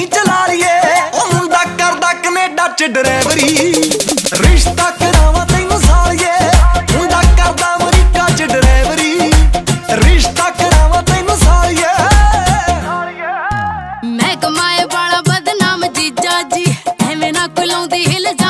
ਗੱਡੀ ਚਲਾ ਲਈਏ। ਉਹ ਮੁੰਡਾ ਕਰਦਾ ਕੈਨੇਡਾ ਚ ਡਰਾਈਵਰੀ। ਰਿਸ਼ਤਾ ਕਰਾਵਾਂ ਤੈਨੂੰ ਸਾਲੀਏ। ਮੁੰਡਾ ਕਰਦਾ ਅਮਰੀਕਾ ਚ ਡਰਾਈਵਰੀ। ਰਿਸ਼ਤਾ ਕਰਾਵਾਂ ਤੈਨੂੰ ਸਾਲੀਏ। ਮੈਂ ਕਮਾਏ ਵਾਲਾ ਬਦਨਾਮ ਜੀਜਾ ਜੀ, ਐਵੇਂ ਨਾ ਕੁਲਾਉਂਦੀ ਹਿਲ ਜਾ